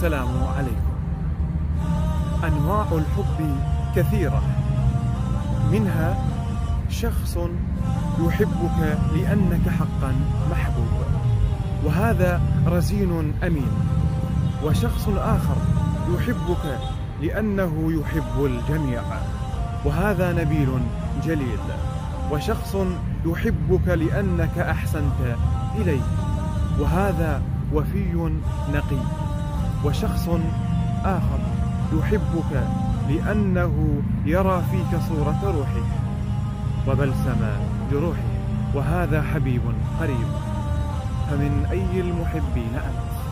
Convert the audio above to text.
السلام عليكم. أنواع الحب كثيرة. منها شخص يحبك لأنك حقا محبوب. وهذا رزين أمين. وشخص آخر يحبك لأنه يحب الجميع. وهذا نبيل جليل. وشخص يحبك لأنك أحسنت إليه. وهذا وفي نقي. وشخص آخر يحبك لأنه يرى فيك صورة روحه وبلسم لروحه وهذا حبيب قريب. فمن أي المحبين أنت؟